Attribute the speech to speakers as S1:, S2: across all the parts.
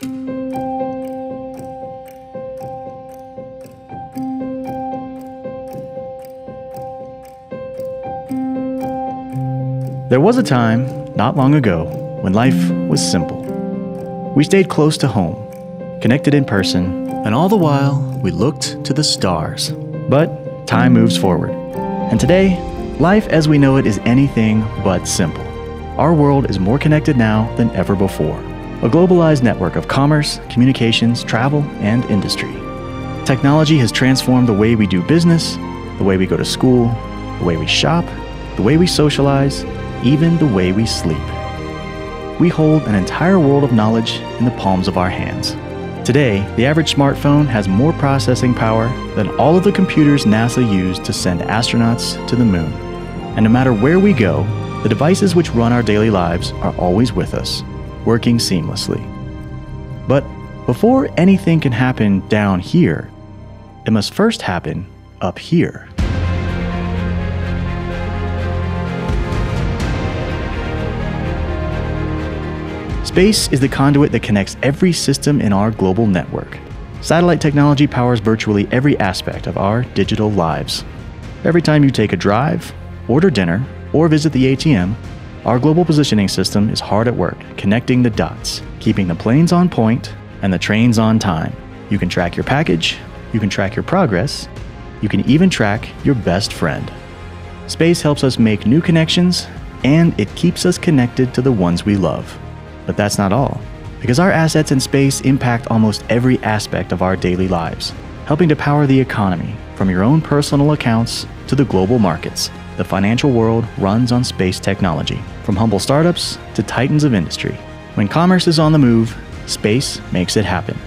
S1: There was a time, not long ago, when life was simple. We stayed close to home, connected in person, and all the while we looked to the stars. But time moves forward. And today, life as we know it is anything but simple. Our world is more connected now than ever before. A globalized network of commerce, communications, travel, and industry. Technology has transformed the way we do business, the way we go to school, the way we shop, the way we socialize, even the way we sleep. We hold an entire world of knowledge in the palms of our hands. Today, the average smartphone has more processing power than all of the computers NASA used to send astronauts to the moon. And no matter where we go, the devices which run our daily lives are always with us, working seamlessly. But before anything can happen down here, it must first happen up here. Space is the conduit that connects every system in our global network. Satellite technology powers virtually every aspect of our digital lives. Every time you take a drive, order dinner, or visit the ATM, our global positioning system is hard at work connecting the dots, keeping the planes on point and the trains on time. You can track your package, you can track your progress, you can even track your best friend. Space helps us make new connections, and it keeps us connected to the ones we love. But that's not all, because our assets in space impact almost every aspect of our daily lives, helping to power the economy from your own personal accounts to the global markets. The financial world runs on space technology, from humble startups to titans of industry. When commerce is on the move, space makes it happen.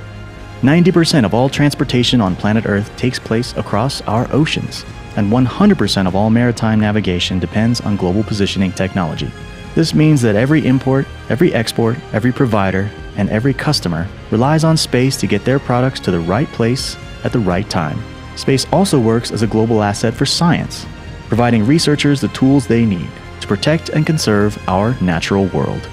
S1: 90% of all transportation on planet Earth takes place across our oceans, and 100% of all maritime navigation depends on global positioning technology. This means that every import, every export, every provider, and every customer relies on space to get their products to the right place at the right time. Space also works as a global asset for science, providing researchers the tools they need to protect and conserve our natural world.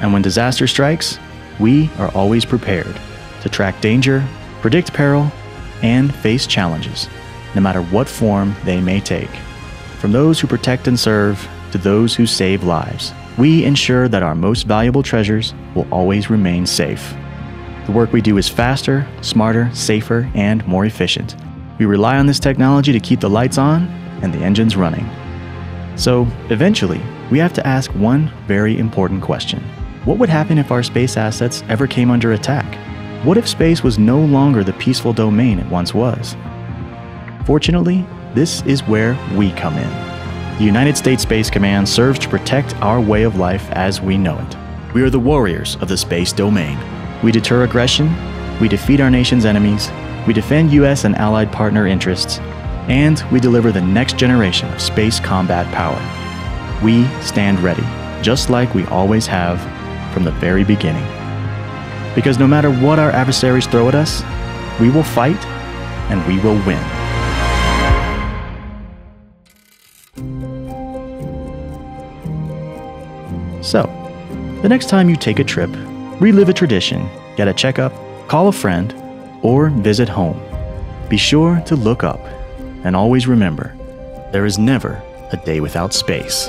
S1: And when disaster strikes, we are always prepared to track danger, predict peril, and face challenges, no matter what form they may take. From those who protect and serve to those who save lives. We ensure that our most valuable treasures will always remain safe. The work we do is faster, smarter, safer, and more efficient. We rely on this technology to keep the lights on and the engines running. So, eventually, we have to ask one very important question What would happen if our space assets ever came under attack? What if space was no longer the peaceful domain it once was? Fortunately, this is where we come in. The United States Space Command serves to protect our way of life as we know it. We are the warriors of the space domain. We deter aggression, we defeat our nation's enemies, we defend U.S. and allied partner interests, and we deliver the next generation of space combat power. We stand ready, just like we always have from the very beginning. Because no matter what our adversaries throw at us, we will fight and we will win. So, the next time you take a trip, relive a tradition, get a checkup, call a friend, or visit home, be sure to look up and always remember there is never a day without space.